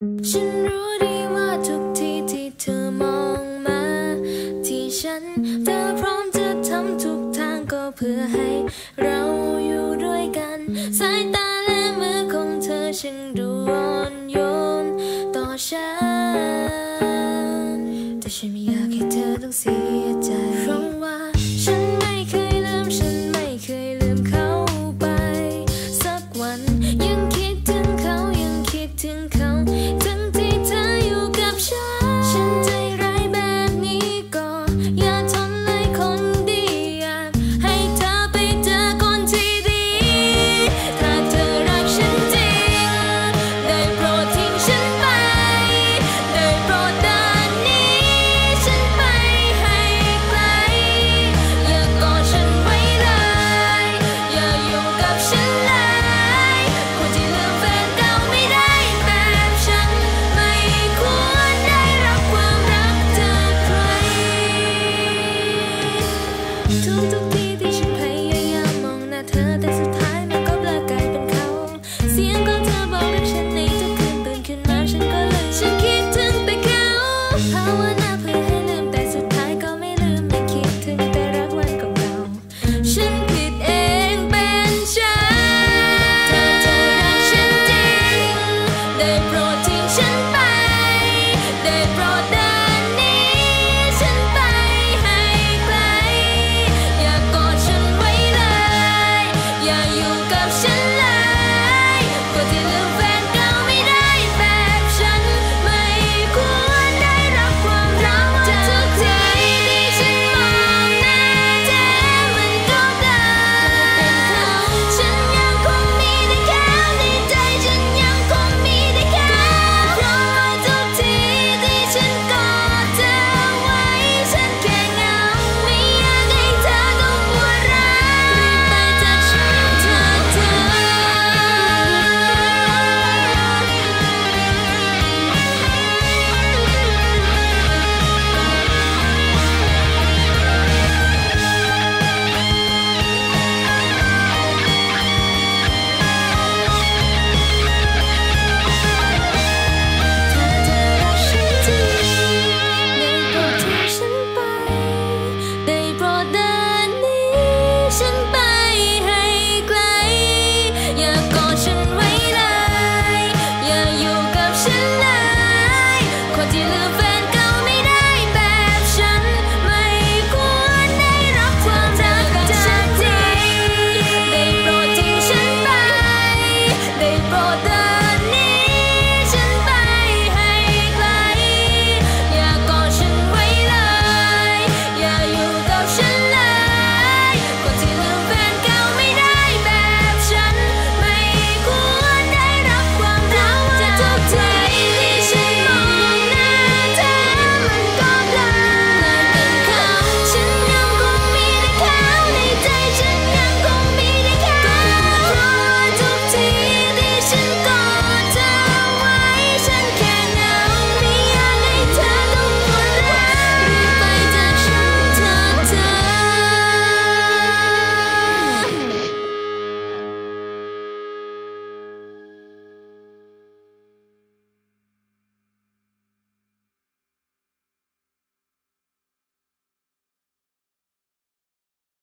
ฉันรู้ดีว่าทุกทีที่เธอมองมา ที่ฉันเธอพร้อมจะทำทุกทางก็เพื่อให้เราอยู่ด้วยกัน สายตาและมือของเธอช่างดูอ่อนโยนต่อฉัน แต่ฉันไม่อยากให้เธอต้องเสียใจเพราะว่าฉันไม่เคยลืมฉันไม่เคยลืมเขาไป สักวันยัง up,